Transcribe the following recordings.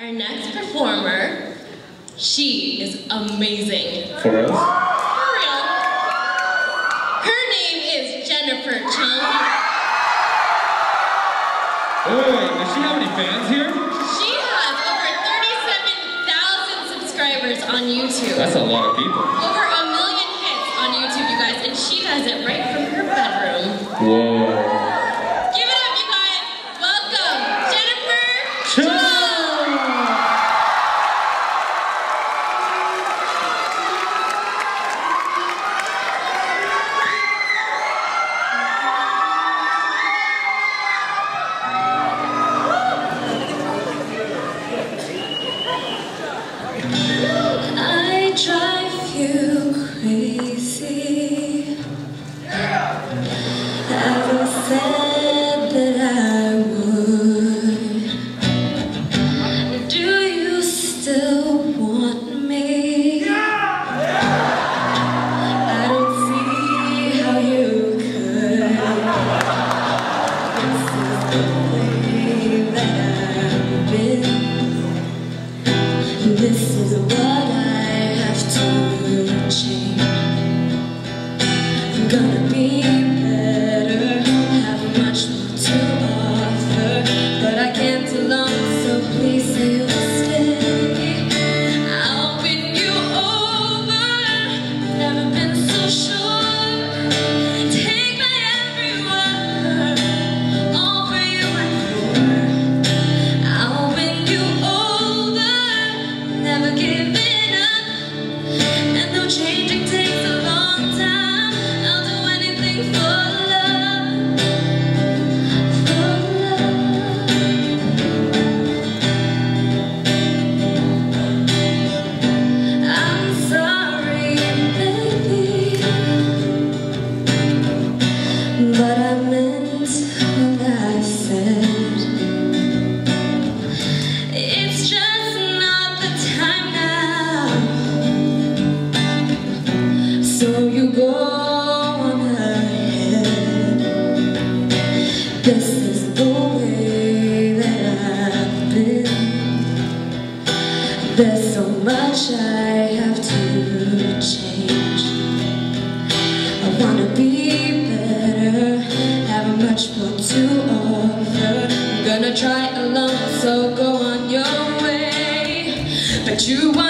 Our next performer, she is amazing. For real? For real. Her name is Jennifer Chung. Wait, does she have any fans here? She has over 37,000 subscribers on YouTube. That's a lot of people. Over crazy. Said that I would? Do you still want me? I don't see how you could. This is the way that This is what. gonna be There's so much I have to change. I wanna be better Have much more to offer. I'm gonna try alone, so go on your way. But you want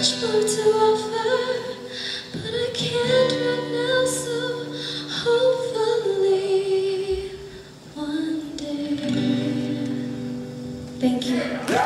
much more to offer, but I can't right now, so hopefully one day. Thank you.